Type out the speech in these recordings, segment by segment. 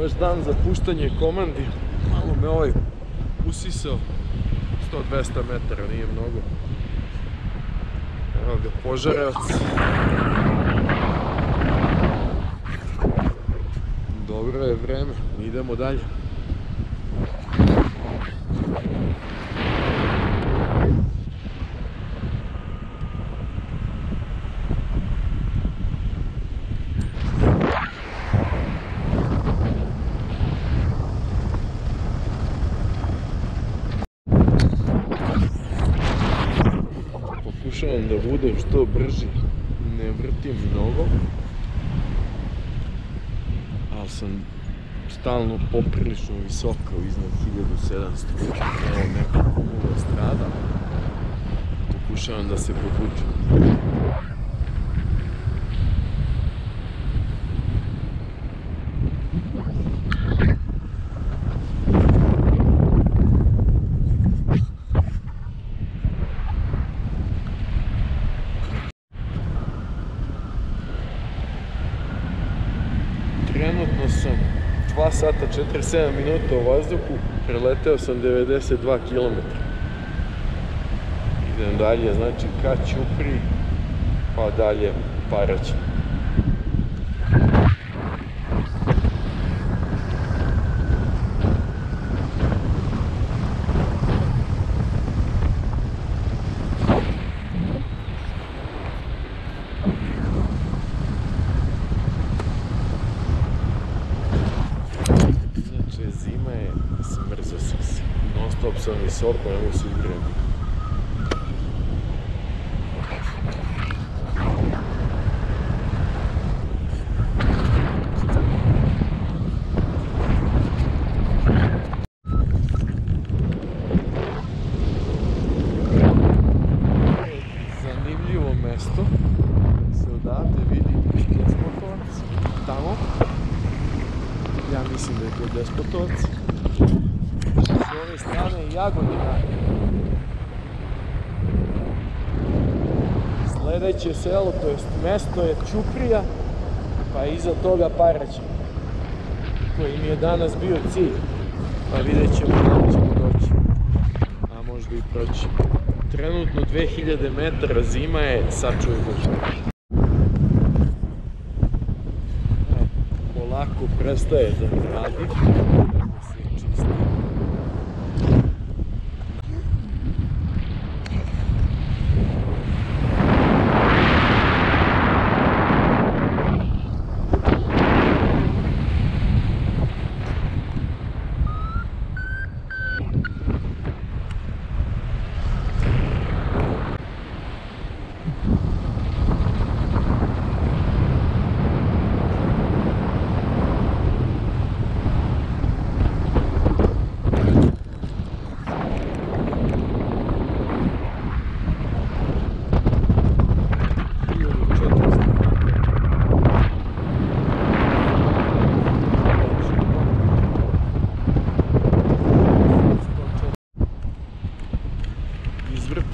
baš dan za puštanje komandi. Malo me ovaj usisao. 100-200 metara, nije mnogo. Evo ga požarevac. Dobro je vreme, idemo dalje. Pokušavam da budem što brži, ne vrtim mnogo, ali sam stalno poprilično visoko, iznad 1700, evo nekako muva strada, pokušavam da se podvučem. Trenutno sam 2 sata 47 minuta u vazduhu, preleteo sam 92 km. Idem dalje, znači ka Ćupri, pa dalje Paraćin. Inače, zima je, smrzao sam se. Non stop sam visoko, mogu se to Despotovac. Jagodina. Sledeće selo, to jest mesto je Ćuprija, pa iza toga Paraćin, koji mi je danas bio cilj. Pa vidjet ćemo da ćemo doći, a možda i proći. Trenutno 2000 metara zima je, sačuvaj Bog. polako prestaje da radi. Da se čisti.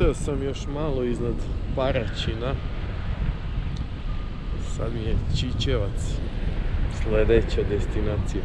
Izvrtao sam još malo iznad Paraćina. Sad mi je Čičevac sledeća destinacija.